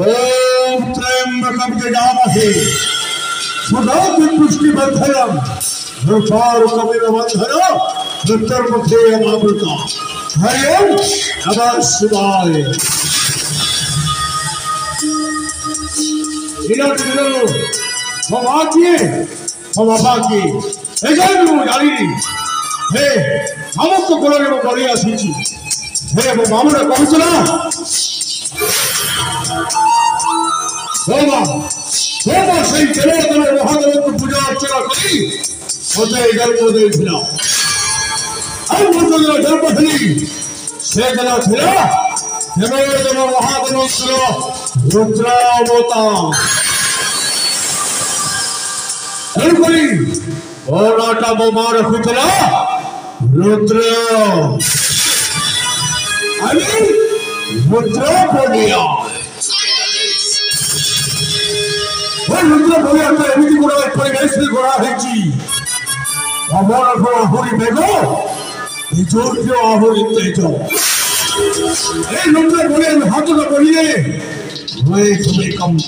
ओम त्र्यंबकम के नामसे सदा पुष्टि बंधनम। रुपार कविर बंधनो दुर्मुखे अमृता। हरिओम नमः शिवाय। इलाज करो हम आजिए সভাভাগী এই জানি হে সমস্ত কোণে বলি আসিছি হে, এবং আমরা না সোমা সোমা সেই ছেলে মহাদেবকে পূজা অর্চনা করি ওদের জন্ম দিয়েছিলাম আর মন্দির জন্ম দিলি সে যেন ছিল মহাদেব ছিল রুদ্রাবতার। সর্বরি ওরাটা বোমার পুতলা রুদ্র। আমি রুদ্র বলিয়া। ওই রুদ্র বলিয়া তো এমনি করে এক পরিবেশ করা হয়েছি। অমর অহরি বেগ বিজর্য অহরি তেজ। এই রুদ্র বলিয়া হাতটা বলিয়ে হয়ে তুমি কম্প।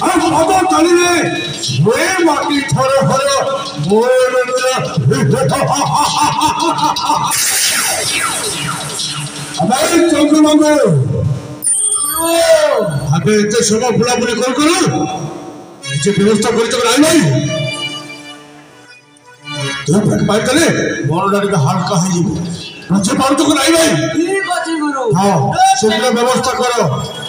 আর কত মাটি ধরে ধরে এতে সময় ব্যবস্থা নাই। নাই তুমি পাই হালকা হয়ে যাবে। বুঝতে পারো নাই নাই ঠিক আছে গুরু। হ্যাঁ সেগুলো ব্যবস্থা করো।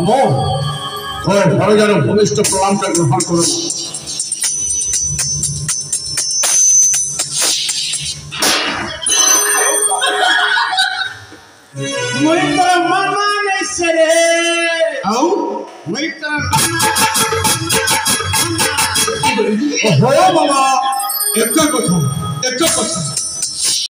থামো ও ভরজার ভূমিষ্ঠ প্রণামটা গ্রহণ করো। মরিতরা মামা নেছে রে। আউ? মরিতরা মামা। হ্যাঁ, কথা একা কথা।